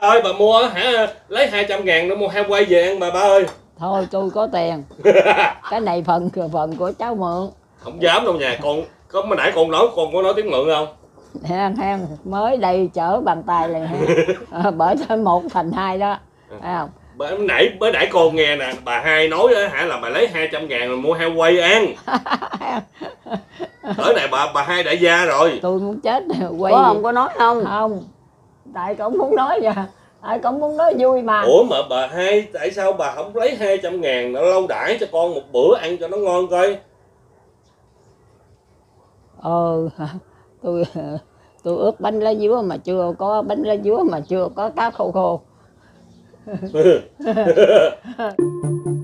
ơi bà mua hả? Lấy 200 ngàn để mua heo quay về ăn bà ba ơi. Thôi tôi có tiền. Cái này phần phần của cháu mượn. Không dám đâu nhà con có mới nãy con nói con có nói tiếng mượn không? Hen hen mới đây chở bàn tay liền hen Ờ, bởi thêm một thành hai đó. Thấy không? Mới nãy mới nãy con nghe nè bà hai nói á, hả là bà lấy 200 ngàn rồi mua heo quay ăn. Tới này bà bà hai đại gia rồi. Tôi muốn chết quay có không có nói không? Không tại cũng muốn nói vậy tại cũng muốn nói vui mà. Ủa mà bà hai tại sao bà không lấy 200 ngàn nó lâu đãi cho con một bữa ăn cho nó ngon coi? Ờ tôi tôi ướp bánh lá dứa mà chưa có bánh lá dứa mà chưa có cá khô khô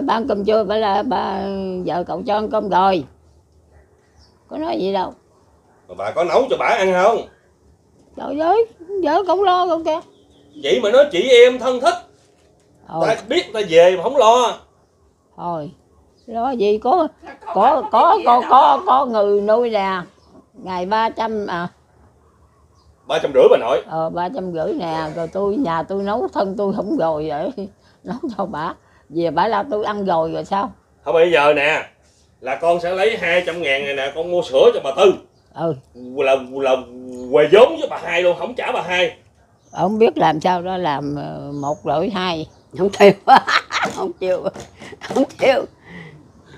hỏi ba ăn cơm chưa bà là bà vợ cậu cho ăn cơm rồi. Có nói gì đâu. Mà bà có nấu cho bà ăn không? Trời ơi vợ cậu lo không kìa. Vậy mà nói chị em thân thích. Thôi. Ta biết ta về mà không lo. Thôi lo gì có có có có có có người nuôi nè. Ngày ba trăm à. Ba trăm rưỡi bà nội. Ờ ba trăm rưỡi nè rồi tôi nhà tôi nấu thân tôi không rồi vậy. Nấu cho bà về bà la tôi ăn rồi rồi sao? Thôi bây giờ nè là con sẽ lấy 200 ngàn này nè con mua sữa cho bà tư. Ừ. Là là quề vốn với bà hai luôn không trả bà hai. Ông biết làm sao đó làm ờ, một đổi hai. Không chịu. Không chịu. Không chịu.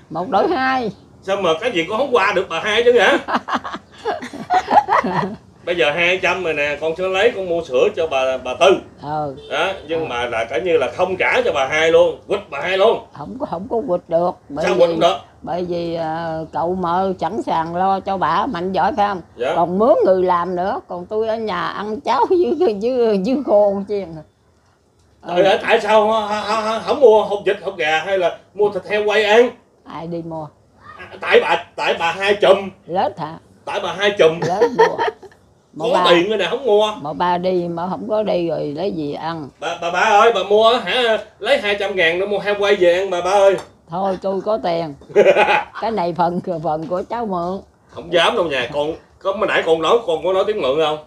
Một đổi hai. Sao mà cái gì con không qua được bà hai chứ hả bây giờ 200 rồi nè con sẽ lấy con mua sữa cho bà bà tư. Ờ đó nhưng mà là cả như là không trả cho bà hai luôn quýt bà hai luôn. Không có không có quỵt được bởi sao vì quýt không được? bởi vì ờ, cậu mợ sẵn sàng lo cho bà mạnh giỏi phải không? Dạ. Còn mướn người làm nữa còn tôi ở nhà ăn cháo với với với khô chiên Tại, ừ. tại sao không, không, không mua hột vịt hột gà hay là mua thịt heo quay ăn? Ai đi mua? À, tại bà tại bà hai chùm. Lết hả? Tại bà hai chùm. Lết mua mà có ba. tiền rồi nè không mua? Mà ba đi mà không có đi rồi lấy gì ăn? Bà bà ba ơi bà mua hả? Lấy 200 ngàn để mua heo quay về ăn bà ba ơi. Thôi tôi có tiền. Cái này phần phần của cháu mượn. Không dám đâu nhà con có mới nãy con nói con có nói tiếng mượn không?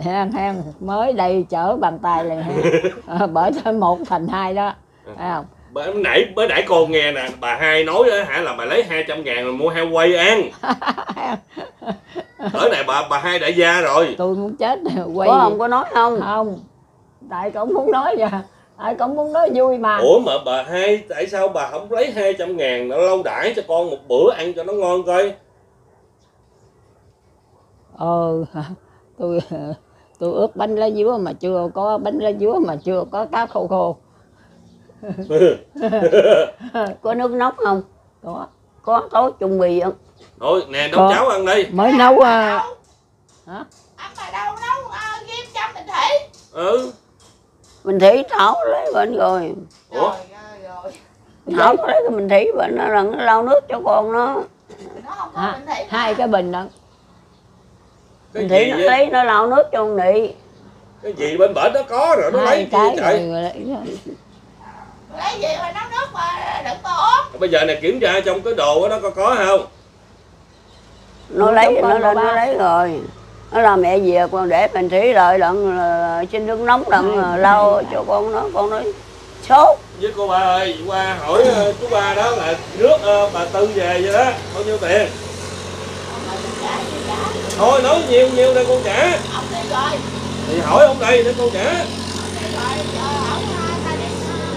Hen hen mới đây chở bàn tay liền hen Ờ, bởi thêm một thành hai đó thấy không? Mới nãy mới nãy con nghe nè bà hai nói hả là bà lấy 200 ngàn rồi mua heo quay ăn tới này bà bà hai đại gia rồi. Tôi muốn chết quay có không có nói không? Không. Tại cũng muốn nói vậy. Tại cũng muốn nói vui mà. Ủa mà bà hai tại sao bà không lấy 200 ngàn nó lâu đãi cho con một bữa ăn cho nó ngon coi? Ờ tôi tôi ướp bánh lá dứa mà chưa có bánh lá dứa mà chưa có cá khô khô. Có nước nóng không? Có có có chuẩn bị không? Thôi nè nấu cháo ăn đi. Mới nấu à, hả? Ăn mà đâu nấu uh, ghim chăm mình thủy ừ. Mình thủy thảo lấy bệnh rồi. Ủa? Rồi rồi rồi. Thảo lấy cái mình thủy bệnh nó rằng nó lau nước cho con nó. Nó không có Ha- mình thủy hai cái bình đó. Cái mình thủy gì nó lấy nó lau nước cho con nị cái gì bên bển nó có rồi nó lấy hai chi cái trời? rồi lấy gì mà nấu nước mà đừng có ốp bây giờ này kiểm tra trong cái đồ đó nó có có không? Nó lấy Trong nó lên ba. nó lấy rồi. Nó là mẹ về con để mình thủy lợi đặng ờ, xin nước nóng đặng ờ, lau cho con nó con nó sốt. Với cô ba ơi qua hỏi ờ, chú ba đó là nước bà tư về vậy đó bao nhiêu tiền? Thôi nói nhiều nhiều đây con trả. Ông đi rồi thì hỏi ông đây để con trả ông đi rồi giờ ông hai ta đi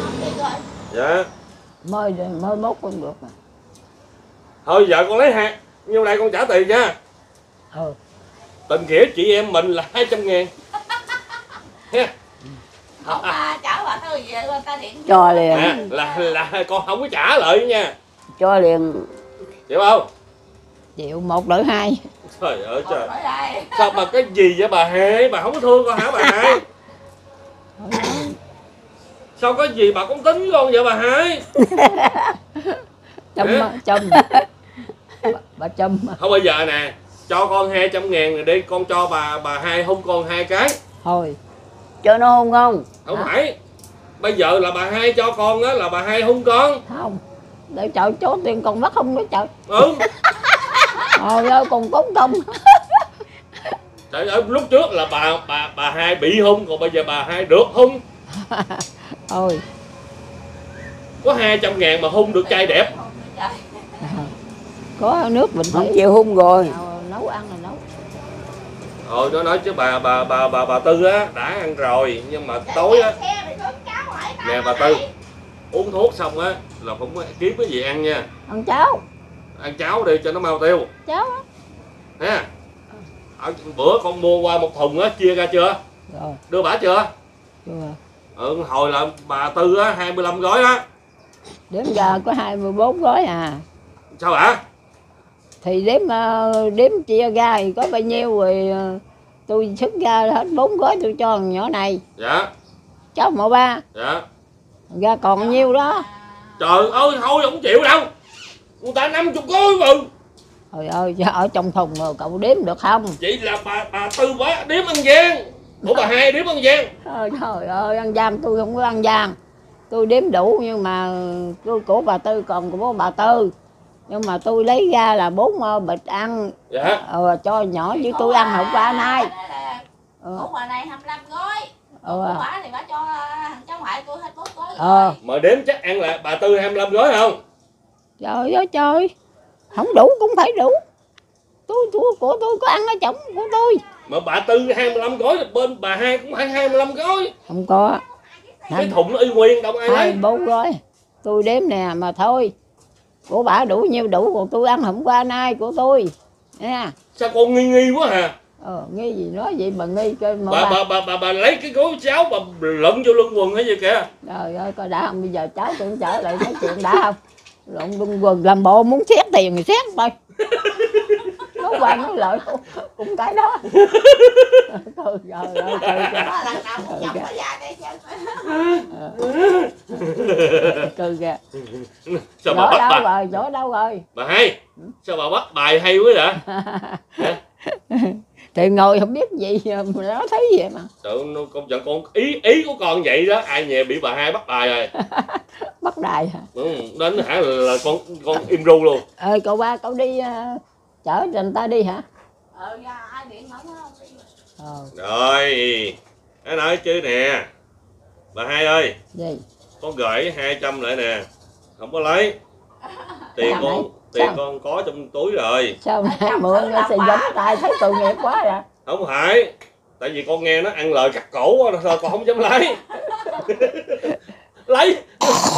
ông đi rồi dạ. Mới mới mốt cũng được mà. Thôi giờ con lấy hạt nhiêu đây con trả tiền nha. Ừ tình nghĩa chị em mình là 200 ngàn. Ha ông ba chở bà tư về người ta điện. Cho liền. À, là là con không có trả lợi nha. Cho liền. Hiểu không? Chịu một đổi hai. Trời ơi trời. sao mà cái gì vậy bà hai bà không có thương con hả bà hai sao có gì bà cũng tính con vậy bà hai? Châm Hả? châm bà, bà châm không bây giờ nè cho con 200 ngàn rồi đi con cho bà bà hai hung con hai cái. Thôi. Cho nó hôn không? Không Hả? phải. Bây giờ là bà hai cho con á là bà hai hung con. Không. Để trời chỗ tiền còn mất không đó trời. Ừ trời ơi còn tốn công. Trời ơi, lúc trước là bà bà bà hai bị hung còn bây giờ bà hai được hung thôi có 200 ngàn mà hung được trai đẹp. Có nước không thủy chịu hôn rồi. Nào nấu ăn là nấu. Rồi nó nói chứ bà bà bà bà bà Tư á đã ăn rồi nhưng mà tối á. nè bà Tư uống thuốc xong á là cũng kiếm cái gì ăn nha. Ăn cháo. Ăn cháo đi cho nó mau tiêu. Cháo á. ha ở bữa con mua qua một thùng á chia ra chưa? Rồi. Đưa bả chưa? Chưa ừ hồi là bà Tư á 25 gói á đếm ra có 24 gói à. Sao hả? Thì đếm ờ, đếm chia ra thì có bao nhiêu rồi ờ, tôi xuất ra hết bốn gói tôi cho thằng nhỏ này. Dạ. Cháu mộ ba. Dạ. Ra còn nhiêu đó? Trời ơi thôi không chịu đâu. Người ta 50 gói mà. Trời ơi ở trong thùng rồi cậu đếm được không? Vậy là bà bà Tư quá đếm ăn gian của bà hai đếm ăn gian Trời, trời ơi ăn gian tôi không có ăn gian tôi đếm đủ nhưng mà tôi của bà tư còn của bà tư. Nhưng mà tôi lấy ra là bốn ờ, bịch ăn. Dạ. Ờ, cho nhỏ với tôi ăn không qua nay. ờ, Ủa bà này 25 gói ờ, Ủa bà thì bà cho thằng cháu ngoại tôi hết 4 gói. Ờ. mà đếm chắc ăn là bà Tư 25 gói không? Trời ơi trời. Không đủ cũng phải đủ. Tôi, tôi của tôi có ăn ở chồng của tôi mà bà Tư 25 gói bên bà hai cũng phải 25 gói. Không có. Cái thùng nó y nguyên đâu ai lấy. bốn gói tôi đếm nè mà thôi. Của bà đủ nhiêu đủ còn tôi ăn không qua nay của tôi. Nha sao con nghi nghi quá hả? Ờ nghi gì nói vậy mà nghi coi mà bà bà, bà bà bà, bà lấy cái gói cháo bà lộn vô lưng quần hay gì kìa. Trời ơi coi đã không bây giờ cháu tôi trở lại nói chuyện đã không? Lộn lưng quần làm bộ muốn xét tiền thì xét thôi nói qua nói lại cũng, cũng cái đó thôi chứ. Cừ kìa sao bà bắt đâu bà rồi? Chỗ đâu rồi? Bà hai sao bà bắt bài hay quá vậy? Thì ngồi không biết gì mà nó thấy vậy mà. Trời nó công nhận con ý ý của con vậy đó. Ai nhẹ bị bà hai bắt bài rồi. Bắt đài hả? Ừ, đến hả là, là con con im ru luôn. Ơi cậu ba cậu đi ờ, chở người ta đi hả? Ờ ra ai điện không? Á ờ. Rồi cái nói chứ nè. Bà hai ơi gì? con gửi 200 lại nè. Không có lấy. Tiền Sao con tiền Sao? con có trong túi rồi. Sao mà trong mượn nó sẽ giống tay thấy tội nghiệp quá à không phải tại vì con nghe nó ăn lời cắt cổ quá thôi con không dám lấy? Lấy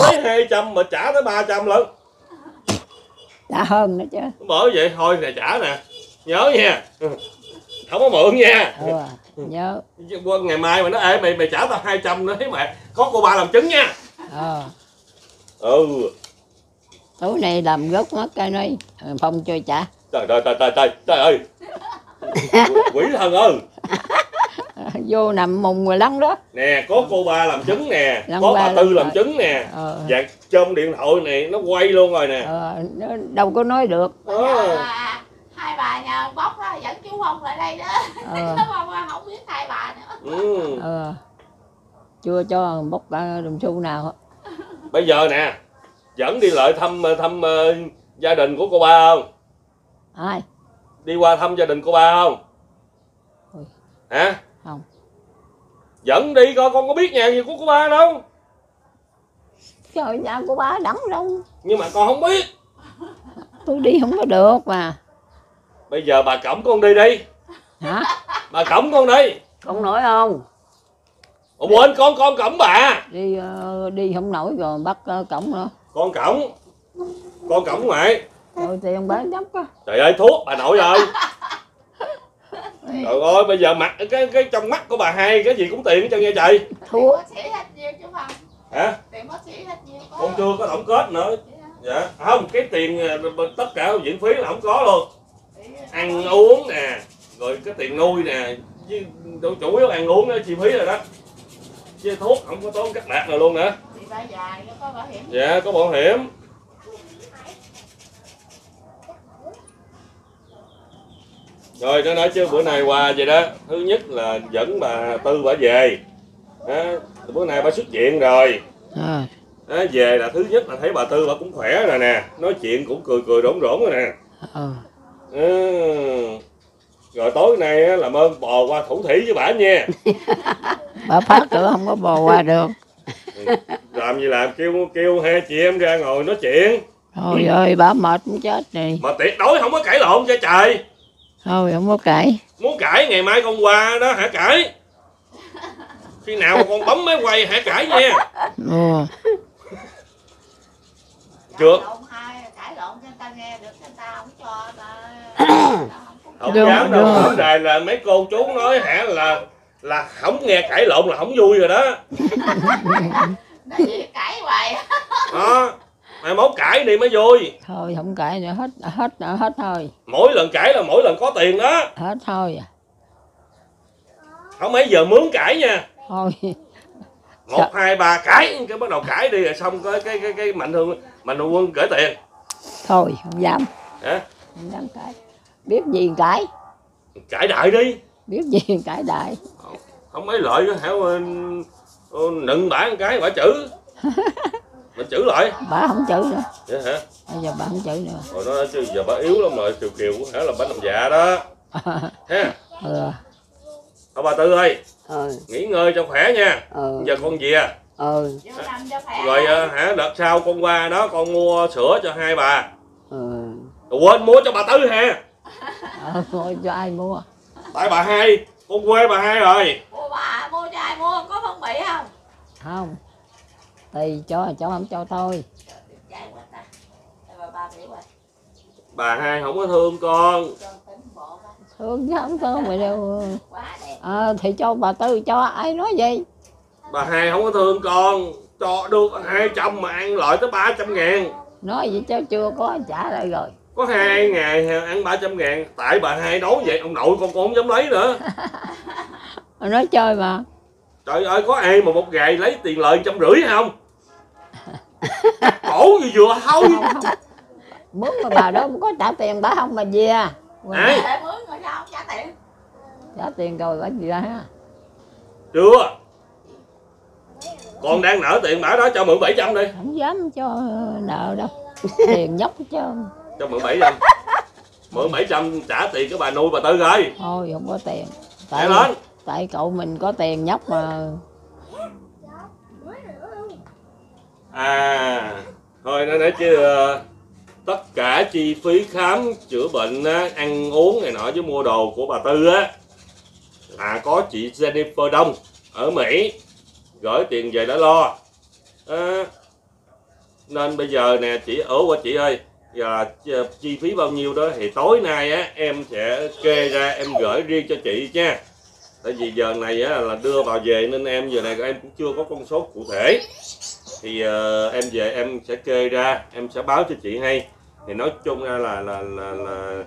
lấy 200 mà trả tới 300 lận đã hơn nữa chứ. Bởi vậy thôi nè trả nè. Nhớ nha. Không có mượn nha. Ừ, nhớ. Qua ngày mai mà nó ê mày mày trả tao 200 nữa thấy mày có cô ba làm chứng nha. Ờ. Ừ. Tối nay làm gốc mất cái này phong cho trả. Trời trời trời trời trời trời ơi. Quỷ thần ơi. Vô nằm mùng rồi lăn đó. Nè có cô ba làm chứng nè. Lần có bà tư rồi. làm chứng nè. Ờ, và trong điện thoại này nó quay luôn rồi nè ờ, nó đâu có nói được Ờ. à, hai bà nhà bóc đó dẫn chú Phong lại đây đó ờ, nó không, không biết hai bà nữa ừ. ờ. chưa cho bốc ba đồng xu nào hết. bây giờ nè dẫn đi lại thăm thăm ờ, gia đình của cô ba không ai đi qua thăm gia đình cô ba không Ôi. hả Không. dẫn đi coi con có biết nhà gì của cô ba đâu trời nhà của ba đắng đâu nhưng mà con không biết. Tôi đi không có được mà. Bây giờ bà cổng con đi đi. Hả? Bà cổng con đi. Không nổi không? Ủa quên con con cổng bà. Đi ờ, đi không nổi rồi bắt ờ, cổng nữa. Con cổng con cổng ngoại. Rồi tiền bán dốc á. Trời ơi thuốc bà nội ơi. Trời ơi bây giờ mặt cái cái trong mắt của bà hai cái gì cũng tiền hết trơn nha trời. Thua hả? Con chưa có tổng kết nữa. Dạ. Không cái tiền ờ, tất cả viện phí là không có luôn. Ăn uống nè rồi cái tiền nuôi nè với chủ yếu ăn uống đó chi phí rồi đó. Chứ thuốc không có tốn cắt bạc nào luôn nữa. Dạ có bảo hiểm. Rồi nó nói chứ bữa nay qua vậy đó. Thứ nhất là dẫn bà tư bà về. Đó, bữa nay bà xuất viện rồi. À, đó, về là thứ nhất là thấy bà tư bà cũng khỏe rồi nè nói chuyện cũng cười cười rỗn rỗn rồi nè. Ừ. ừ. rồi tối nay á, làm ơn bò qua thủ thủy với bả nha. Bà phát cửa không có bò qua được. Làm gì làm kêu kêu hai chị em ra ngồi nói chuyện. Thôi ơi bà mệt muốn chết này. Mà tuyệt đối không có cãi lộn cho trời. Thôi không có cãi. Muốn cãi ngày mai con qua đó hả cãi khi nào mà con bấm máy quay hả cãi nha? Ừ. Chưa. Cãi lộn hai cãi lộn cho người ta nghe được không cho ta không Được, dám đâu. ở đài là mấy cô chú nói hả là là không nghe cãi lộn là không vui rồi đó. Cãi hoài. Đó. Mai mốt cãi đi mới vui. Thôi không cãi nữa hết hết hết thôi. Mỗi lần cãi là mỗi lần có tiền đó. Hết thôi à. không mấy giờ mướn cãi nha thôi. Một Dạ. hai ba cãi. Cái bắt đầu cãi đi rồi xong cái cái cái, cái mạnh thường mạnh thường quân gửi tiền. Thôi không dám. Hả? Không dám cãi. Biết gì cãi. Cãi đại đi. Biết gì cãi đại. Không mấy lợi hả ờ, ờ, nựng bả cái bả chữ. Mình chữ lại. Bà không chữ nữa. Vậy hả? Bây giờ bà không chữ nữa. Rồi nó chứ giờ bà yếu lắm rồi kiều kiều hả là bánh làm dạ đó. Ha ừ. thôi bà tư ơi ừ nghỉ ngơi cho khỏe nha. Ừ giờ con về. Ừ rồi ờ, hả đợt sau con qua đó con mua sữa cho hai bà. Ừ rồi quên mua cho bà tư ha ờ, thôi cho ai mua? Tại bà hai con quê bà hai rồi. Mua bà mua cho ai mua có phân bị không? Không. Tùy cho cho không cho quá bà hai không có thương con thương chứ không thương mày đâu ờ thì cho bà tư cho ai nói gì bà hai không có thương con cho được hai trăm mà ăn lợi tới ba trăm ngàn. Nói gì cho chưa có trả lại rồi. Có hai ngày ăn ba trăm ngàn. Tại bà hai nói vậy ông nội con con không dám lấy nữa. Nói chơi mà. Trời ơi có ai mà một ngày lấy tiền lời trăm rưỡi không? Cổ gì vừa không mướn mà bà đó không có trả tiền bà không mà về. Ai? Để sao không trả tiền? Trả tiền rồi bà gì ra ha. Chưa. Con đang nợ tiền bả đó cho mượn 700 đi. Không dám cho nợ đâu. Tiền nhóc hết trơn cho mượn 700 mượn 700 trả tiền cái bà nuôi bà tư rồi thôi không có tiền. Tại lên. Tại cậu mình có tiền nhóc mà. À thôi nó nói chứ ờ, tất cả chi phí khám chữa bệnh á, ăn uống này nọ với mua đồ của bà tư á là có chị Jennifer Đông ở Mỹ gửi tiền về đã lo. À, nên bây giờ nè chị ở qua chị ơi và chi- chi phí bao nhiêu đó thì tối nay á em sẽ kê ra em gửi riêng cho chị nha tại vì giờ này á là đưa vào về nên em giờ này em cũng chưa có con số cụ thể. Thì ờ, em về em sẽ kê ra em sẽ báo cho chị hay. Thì nói chung ra là là là, là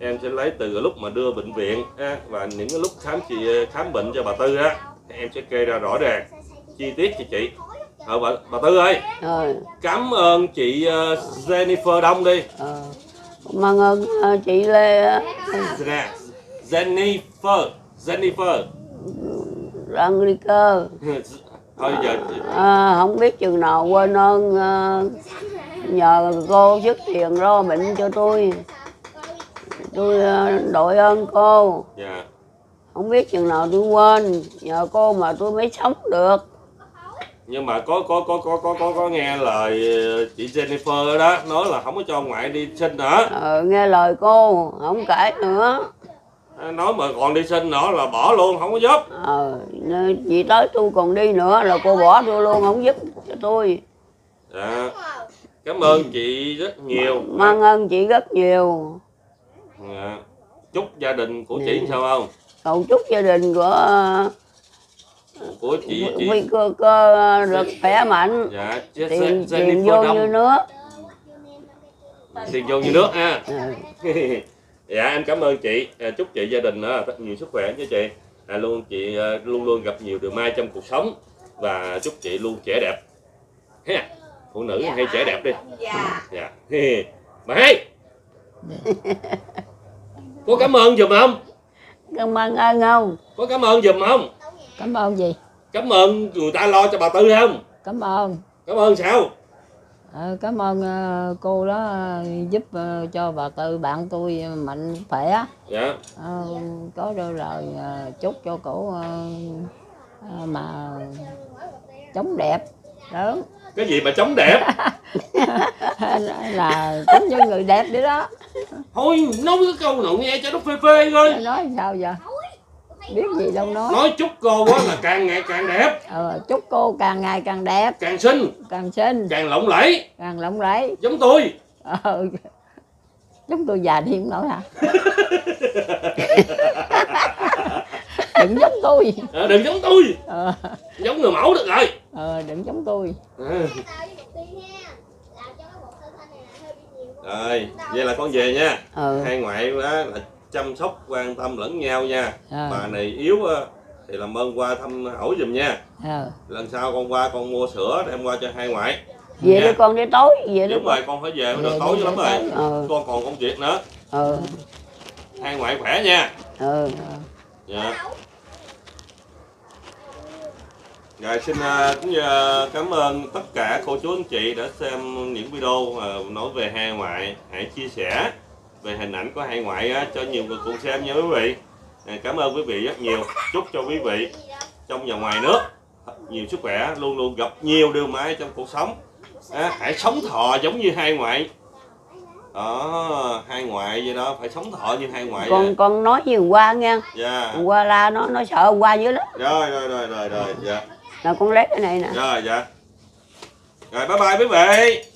em sẽ lấy từ lúc mà đưa bệnh viện á, và những cái lúc khám chị khám bệnh cho bà tư á thì em sẽ kê ra rõ ràng. Chi tiết cho chị. Ờ bà, bà tư ơi rồi. cảm ơn chị ờ, Jennifer Đông đi. Ờ. Mang ơn ờ, chị Lê nè Jennifer Jennifer. Cơ thôi giờ à, không biết chừng nào quên ơn ờ, nhờ cô dứt tiền lo bệnh cho tôi. Tôi ờ, đội ơn cô. Dạ. Không biết chừng nào tôi quên nhờ cô mà tôi mới sống được. Nhưng mà có có có có có có, có nghe lời ờ, chị Jennifer đó nói là không có cho ngoại đi sinh nữa ờ, nghe lời cô không cãi nữa. À, nói mà còn đi sinh nữa là bỏ luôn không có giúp. Ờ, vì tới tôi còn đi nữa là cô bỏ tôi luôn không giúp cho tôi. Dạ. cảm ơn chị rất nhiều. Mang ơn chị rất nhiều. Dạ. chúc gia đình của chị sao không? Cầu chúc gia đình của ờ, của chị chị. nguy cơ cơ được khỏe mạnh. Dạ Je- tiền tiền vô như Đông nước. Tiền vô như nước ha. Ừ. dạ em cảm ơn chị. À, chúc chị gia đình đó thật nhiều sức khỏe cho chị. À, luôn chị à, luôn luôn gặp nhiều điều may trong cuộc sống và chúc chị luôn trẻ đẹp. Ha phụ nữ hay trẻ đẹp đi. Dạ. Dạ. Bà hai có cảm ơn giùm không? Cảm ơn ơn không? Có cảm ơn giùm không? Cảm ơn gì? Cảm ơn người ta lo cho bà tư không? Cảm ơn. Cảm ơn sao cảm ơn ờ, cô đó ờ, giúp ờ, cho bà tư bạn tôi mạnh khỏe. Dạ. Ờ, có đôi lời ờ, chúc cho cổ ờ, ờ, mà chống đẹp đó cái gì mà chống đẹp? Là giống như người đẹp vậy đó. Thôi nói cái câu nào nghe cho nó phê phê thôi. Nói sao giờ biết gì đâu nói. Nói chúc cô á là càng ngày càng đẹp. Ờ, chúc cô càng ngày càng đẹp. Càng xinh. Càng xinh. Càng lộng lẫy. Càng lộng lẫy. Giống tôi. Ờ, chúng tôi già thì không nổi hả? Đừng giống tôi. À, đừng giống tôi. Ờ, giống người mẫu được rồi. Ờ, đừng giống tôi. À. rồi vậy là con về nha. Ừ. Hai ngoại đó là chăm sóc quan tâm lẫn nhau nha. Ờ, bà này yếu thì làm ơn qua thăm hỏi giùm nha. Ờ, lần sau con qua con mua sữa đem qua cho hai ngoại. Về đi con đi tối về đi đúng con. rồi con phải về nó tối đi, lắm rồi. Ừ. Con còn công việc nữa. Ừ. Hai ngoại khỏe nha. Ừ. Dạ. Rồi xin à, cũng à, cảm ơn tất cả cô chú anh chị đã xem những video mà nói về hai ngoại hãy chia sẻ về hình ảnh của hai ngoại á, cho nhiều người cùng xem nha quý vị. À, cảm ơn quý vị rất nhiều. Chúc cho quý vị trong và ngoài nước nhiều sức khỏe luôn luôn gặp nhiều điều may trong cuộc sống. À, hãy sống thọ giống như hai ngoại. Đó hai ngoại vậy đó phải sống thọ như hai ngoại con vậy. con nói thằng qua nha dạ. Qua la nó nó sợ qua dữ lắm. Rồi rồi rồi rồi rồi dạ. Là con lấy cái này nè. Rồi dạ. Rồi bye bye quý vị